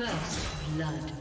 First blood.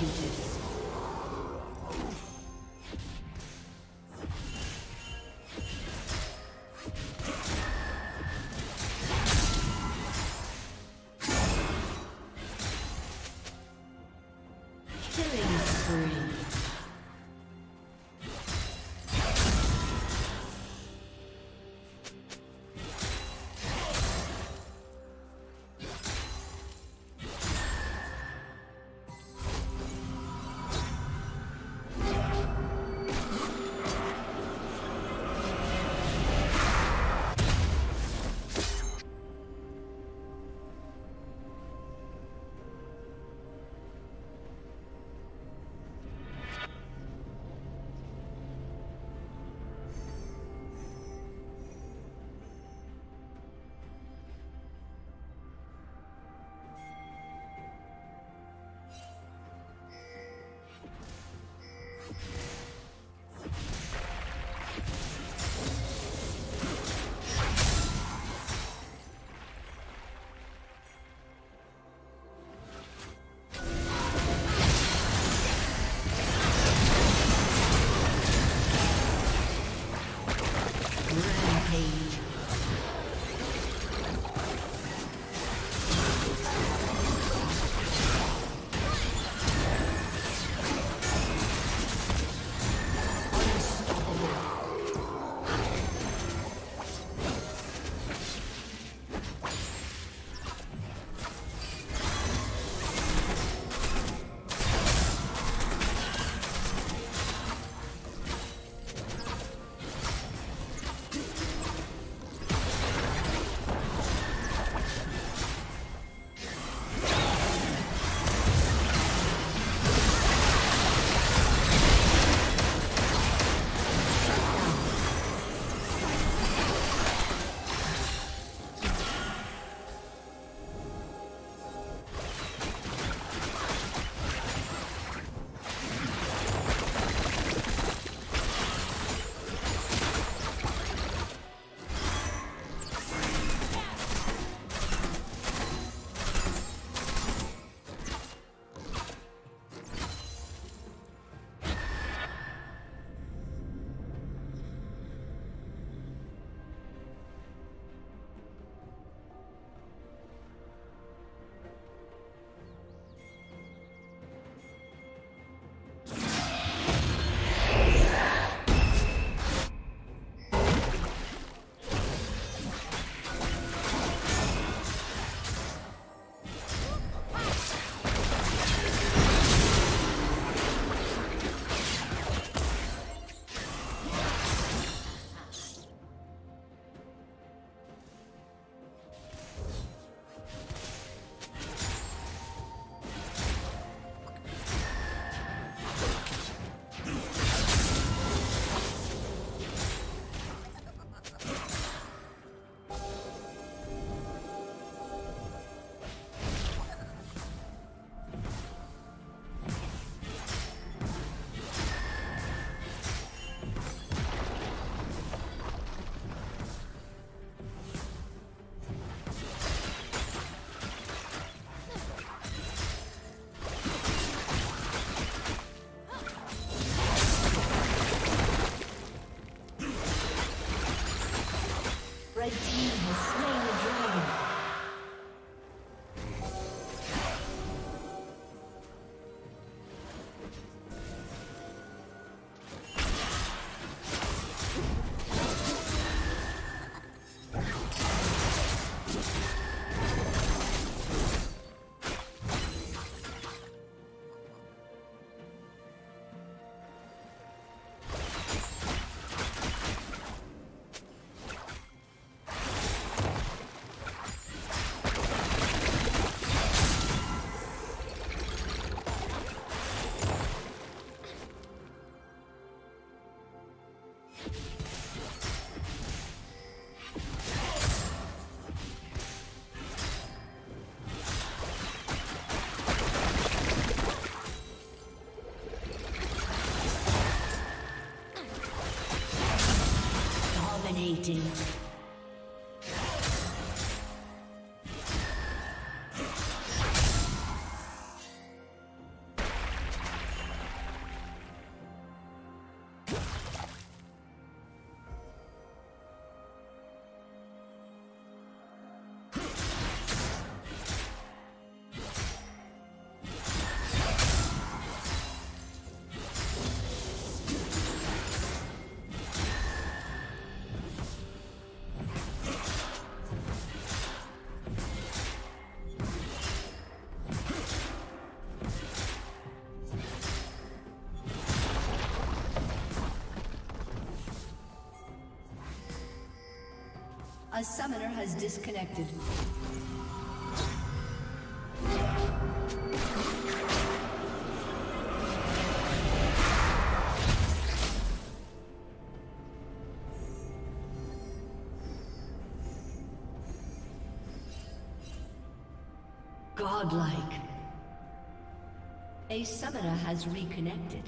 executed. A summoner has disconnected. Godlike. A summoner has reconnected.